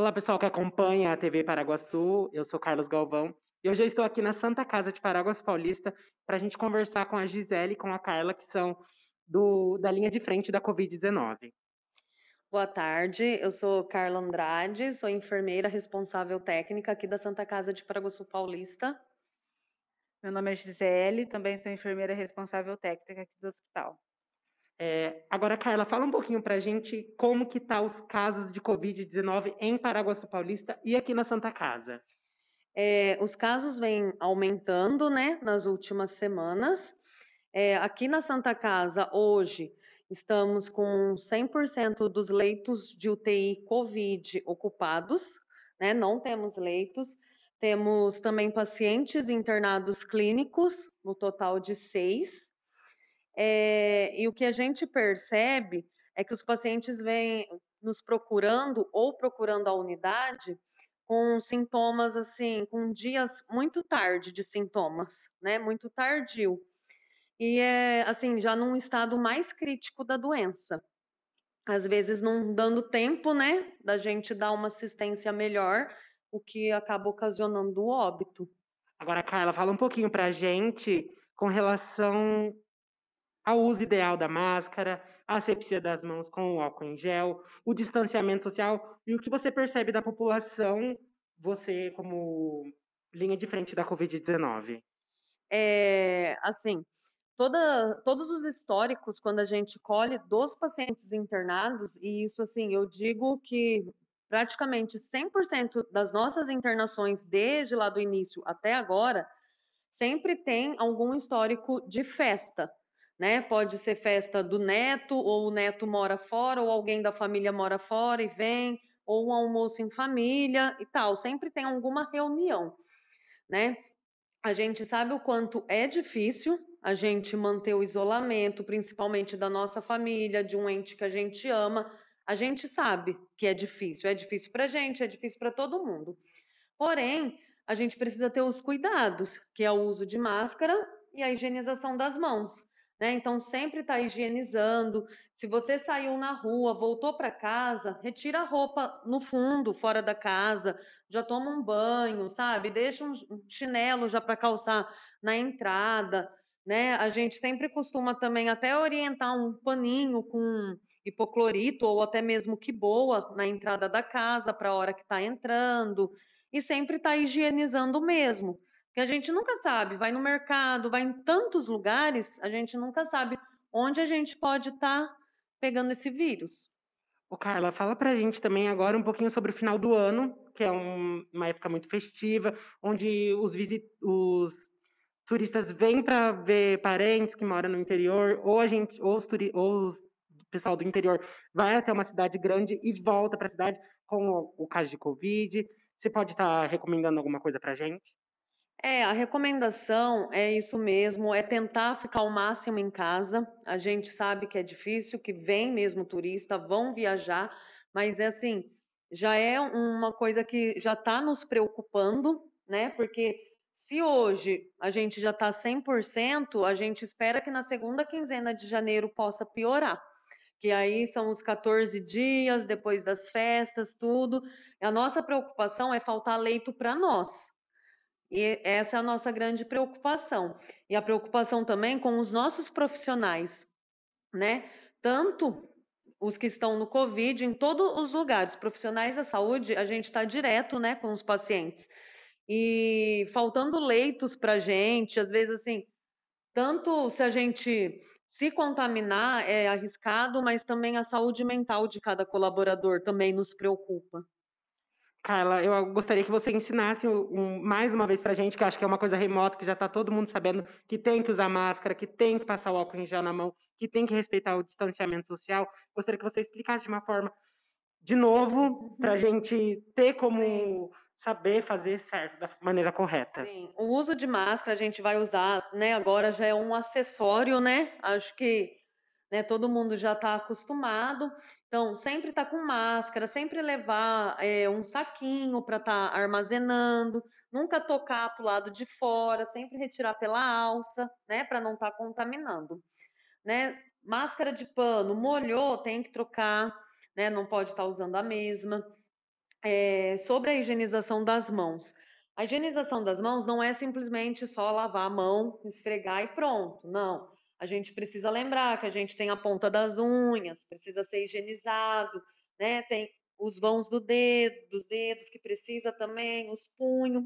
Olá, pessoal que acompanha a TV Paraguaçu. Eu sou Carlos Galvão e hoje eu estou aqui na Santa Casa de Paraguas Paulista para a gente conversar com a Gisele e com a Carla, que são do, da linha de frente da Covid-19. Boa tarde, eu sou Carla Andrade, sou enfermeira responsável técnica aqui da Santa Casa de Paraguaçu Paulista. Meu nome é Gisele, também sou enfermeira responsável técnica aqui do hospital. É, agora, Carla, fala um pouquinho para a gente como que tá os casos de Covid-19 em Paraguaçu Paulista e aqui na Santa Casa. É, os casos vêm aumentando, né, nas últimas semanas. É, aqui na Santa Casa, hoje, estamos com 100% dos leitos de UTI Covid ocupados, né, não temos leitos. Temos também pacientes internados clínicos, no total de seis. É, e o que a gente percebe é que os pacientes vêm nos procurando ou procurando a unidade com sintomas assim, com dias muito tarde de sintomas, né? Muito tardio. E é assim, já num estado mais crítico da doença. Às vezes não dando tempo, né, da gente dar uma assistência melhor, o que acaba ocasionando o óbito. Agora, Carla, fala um pouquinho para a gente com relação ao uso ideal da máscara, a asepsia das mãos com o álcool em gel, o distanciamento social e o que você percebe da população, você como linha de frente da Covid-19. É, assim, toda, todos os históricos, quando a gente colhe dos pacientes internados, e isso, assim, eu digo que praticamente 100% das nossas internações, desde lá do início até agora, sempre tem algum histórico de festa, né? Pode ser festa do neto, ou o neto mora fora, ou alguém da família mora fora e vem, ou um almoço em família e tal. Sempre tem alguma reunião, né? A gente sabe o quanto é difícil a gente manter o isolamento, principalmente da nossa família, de um ente que a gente ama. A gente sabe que é difícil, é difícil para a gente, é difícil para todo mundo. Porém, a gente precisa ter os cuidados, que é o uso de máscara e a higienização das mãos né? Então sempre está higienizando. Se você saiu na rua, voltou para casa, retira a roupa no fundo, fora da casa, já toma um banho, sabe? Deixa um chinelo já para calçar na entrada, né? A gente sempre costuma também até orientar um paninho com hipoclorito ou até mesmo que boa na entrada da casa para a hora que está entrando e sempre está higienizando mesmo. Porque a gente nunca sabe, vai no mercado, vai em tantos lugares, a gente nunca sabe onde a gente pode estar tá pegando esse vírus. O Carla, fala pra gente também agora um pouquinho sobre o final do ano, que é um, uma época muito festiva, onde os, visit, os turistas vêm para ver parentes que moram no interior, ou a gente, ou os, turi, ou os pessoal do interior vai até uma cidade grande e volta para a cidade com o, o, caso de Covid. Você pode estar tá recomendando alguma coisa para a gente? É, a recomendação é isso mesmo, é tentar ficar o máximo em casa. A gente sabe que é difícil, que vem mesmo turista, vão viajar, mas é assim, já é uma coisa que já está nos preocupando, né? Porque se hoje a gente já está 100%, a gente espera que na segunda quinzena de janeiro possa piorar. Que aí são os 14 dias depois das festas, tudo. A nossa preocupação é faltar leito para nós, e essa é a nossa grande preocupação. E a preocupação também com os nossos profissionais, né? Tanto os que estão no Covid, em todos os lugares, profissionais da saúde, a gente está direto, né, com os pacientes. E faltando leitos para gente, às vezes, assim, tanto se a gente se contaminar é arriscado, mas também a saúde mental de cada colaborador também nos preocupa. Carla, eu gostaria que você ensinasse um, mais uma vez para a gente, que acho que é uma coisa remota, que já está todo mundo sabendo que tem que usar máscara, que tem que passar o álcool em gel na mão, que tem que respeitar o distanciamento social. Gostaria que você explicasse de uma forma, de novo, para a gente ter como Sim. saber fazer certo, da maneira correta. Sim, o uso de máscara a gente vai usar, né? Agora já é um acessório, né? Acho que né, todo mundo já está acostumado. Então, sempre tá com máscara, sempre levar é, um saquinho para estar tá armazenando, nunca tocar para o lado de fora, sempre retirar pela alça, né, para não estar tá contaminando. Né? Máscara de pano, molhou, tem que trocar, né, não pode estar tá usando a mesma. É, sobre a higienização das mãos. A higienização das mãos não é simplesmente só lavar a mão, esfregar e pronto. Não. A gente precisa lembrar que a gente tem a ponta das unhas, precisa ser higienizado, né? Tem os vãos do dedo, dos dedos que precisa também, os punhos,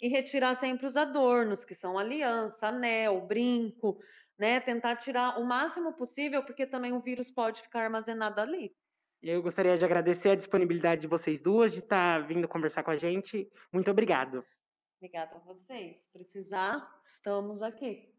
e retirar sempre os adornos, que são aliança, anel, brinco, né? Tentar tirar o máximo possível, porque também o vírus pode ficar armazenado ali. Eu gostaria de agradecer a disponibilidade de vocês duas de estar vindo conversar com a gente. Muito obrigado. Obrigada a vocês. Precisar, estamos aqui.